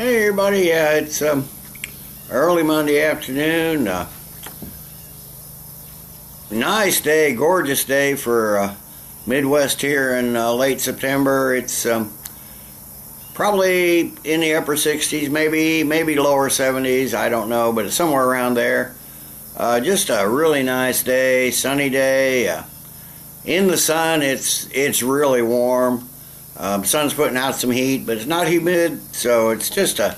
Hey everybody, yeah, it's um, early Monday afternoon. Uh, nice day, gorgeous day for uh, Midwest here in uh, late September. It's um, probably in the upper 60s, maybe maybe lower 70s. I don't know, but it's somewhere around there. Uh, just a really nice day, sunny day. Uh, in the sun, it's it's really warm. Um, sun's putting out some heat, but it's not humid, so it's just a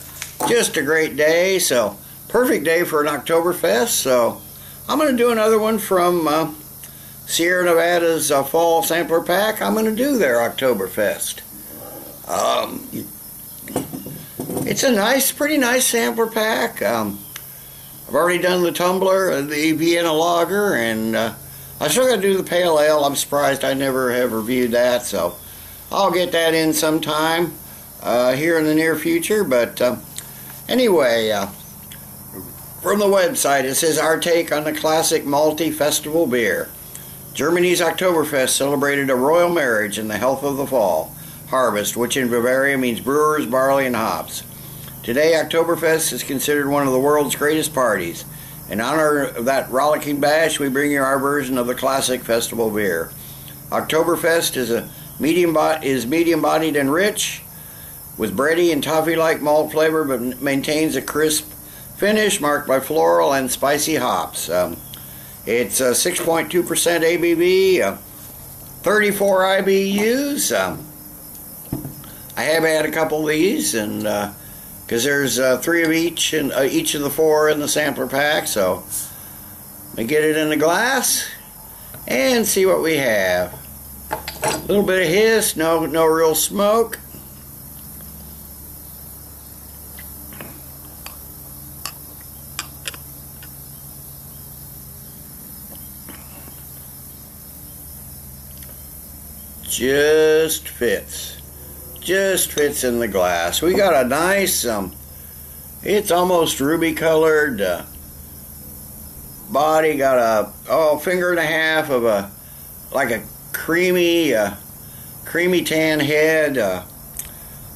just a great day. So perfect day for an Oktoberfest. So I'm going to do another one from uh, Sierra Nevada's uh, fall sampler pack. I'm going to do their Oktoberfest. Um, it's a nice, pretty nice sampler pack. Um, I've already done the tumbler, uh, the Vienna lager, and uh, I still got to do the pale ale. I'm surprised I never have reviewed that. So I'll get that in sometime uh, here in the near future. But uh, anyway, uh, from the website, it says our take on the classic malty festival beer. Germany's Oktoberfest celebrated a royal marriage in the health of the fall harvest, which in Bavaria means brewers, barley, and hops. Today, Oktoberfest is considered one of the world's greatest parties. In honor of that rollicking bash, we bring you our version of the classic festival beer. Oktoberfest is a Medium is medium bodied and rich with bready and toffee like malt flavor but maintains a crisp finish marked by floral and spicy hops. Um, it's 6.2% ABV, uh, 34 IBUs. Um, I have had a couple of these and because uh, there's uh, three of each and uh, each of the four in the sampler pack so let me get it in the glass and see what we have. A little bit of hiss, no, no real smoke. Just fits. Just fits in the glass. We got a nice, um, it's almost ruby colored uh, body. Got a, oh, finger and a half of a, like a creamy, uh, creamy tan head, uh,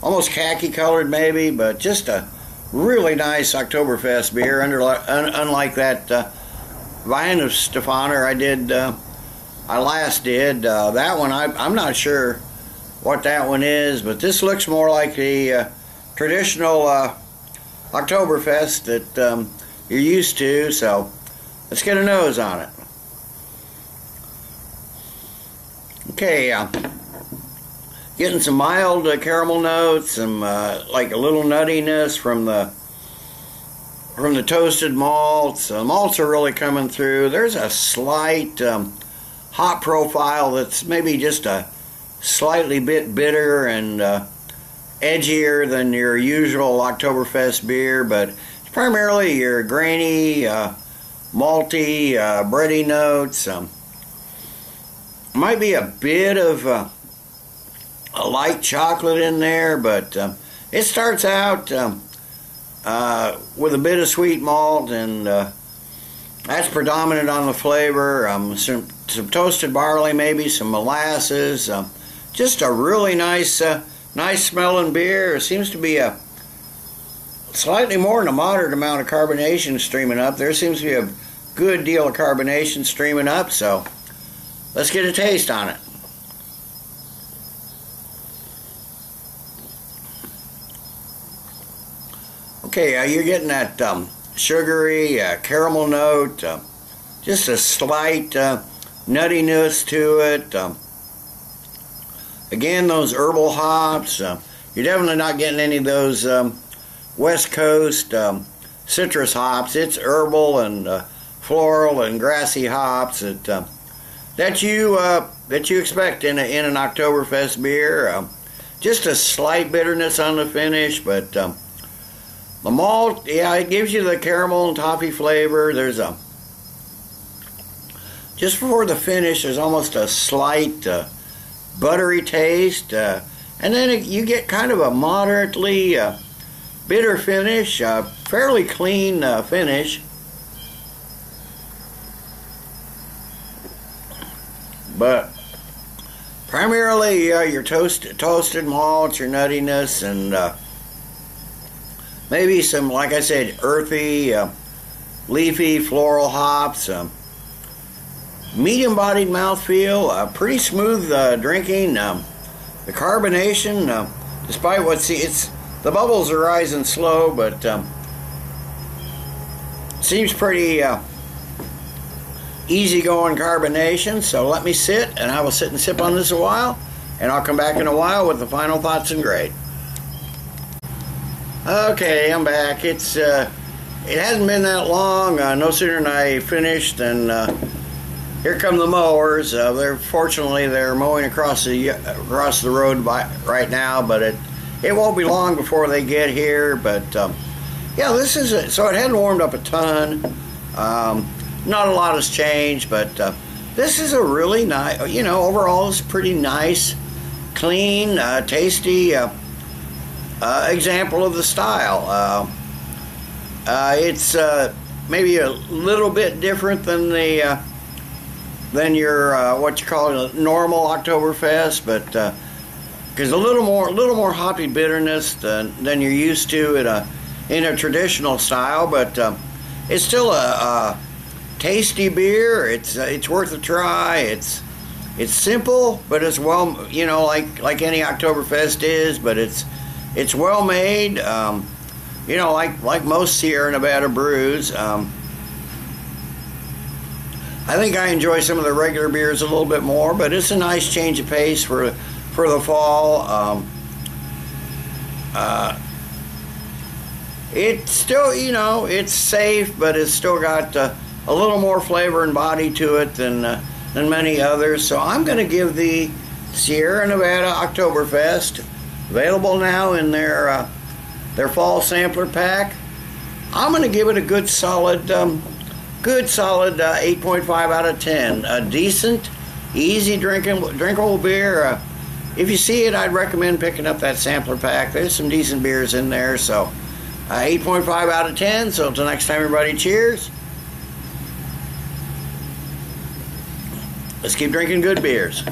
almost khaki colored maybe, but just a really nice Oktoberfest beer. Under, un, unlike that uh, Weihenstephaner I did, uh, I last did. Uh, that one I, I'm not sure what that one is, but this looks more like the uh, traditional uh, Oktoberfest that um, you're used to. So let's get a nose on it. Okay, uh, getting some mild uh, caramel notes, some uh, like a little nuttiness from the from the toasted malts. The malts are really coming through. There's a slight um, hop profile that's maybe just a slightly bit bitter and uh, edgier than your usual Oktoberfest beer, but it's primarily your grainy, uh, malty, uh, bready notes. Um, might be a bit of a light chocolate in there, but um, it starts out um, uh, with a bit of sweet malt, and uh, that's predominant on the flavor. Um, some, some toasted barley, maybe some molasses. Um, just a really nice, uh, nice smelling beer. It seems to be a slightly more than a moderate amount of carbonation streaming up. There seems to be a good deal of carbonation streaming up, so Let's get a taste on it. Okay, uh, you're getting that um, sugary uh, caramel note, uh, just a slight uh, nuttiness to it. Um, again, those herbal hops. Uh, you're definitely not getting any of those um, West Coast um, citrus hops. It's herbal and uh, floral and grassy hops. It that you uh, that you expect in, a, in an Oktoberfest beer. Um, just a slight bitterness on the finish, but um, the malt, yeah, it gives you the caramel and toffee flavor. There's a just before the finish, there's almost a slight uh, buttery taste, uh, and then it, you get kind of a moderately uh, bitter finish, a fairly clean uh, finish. But primarily, uh, your toast, toasted malts, your nuttiness, and uh, maybe some, like I said, earthy, uh, leafy, floral hops. Um, medium-bodied mouthfeel, uh, pretty smooth uh, drinking. Um, the carbonation, uh, despite what see, it's the bubbles are rising slow, but um, seems pretty uh, easy-going carbonation. So let me sit, and I will sit and sip on this a while, and I'll come back in a while with the final thoughts and grade. Okay, I'm back. It's uh, it hasn't been that long. Uh, no sooner than I finished, and uh, here come the mowers. Uh, they're fortunately they're mowing across the across the road by, right now, but it it won't be long before they get here. But um, yeah, this is a, so it hadn't warmed up a ton. Um, not a lot has changed, but uh, this is a really nice. You know, overall, it's pretty nice, clean, uh, tasty uh, uh, example of the style. Uh, it's maybe a little bit different than the than your what you call a normal Oktoberfest, but because a little more, a little more hoppy bitterness than, than you're used to in a in a traditional style, but it's still a, a, tasty beer. It's uh, it's worth a try. It's it's simple, but it's well, you know, like like any Oktoberfest is, but it's it's well made. Um, you know, like like most Sierra Nevada brews. Um, I think I enjoy some of the regular beers a little bit more, but it's a nice change of pace for for the fall. Um, uh, it's still, you know, it's safe, but it's still got uh, a little more flavor and body to it than uh, than many others. So I'm going to give the Sierra Nevada Oktoberfest available now in their uh, their fall sampler pack. I'm going to give it a good solid. Um, good solid uh, 8.5 out of 10. A decent, easy drinking, drinkable beer. Uh, if you see it, I'd recommend picking up that sampler pack. There's some decent beers in there. So, uh, 8.5 out of 10. So, until next time, everybody, cheers. Let's keep drinking good beers.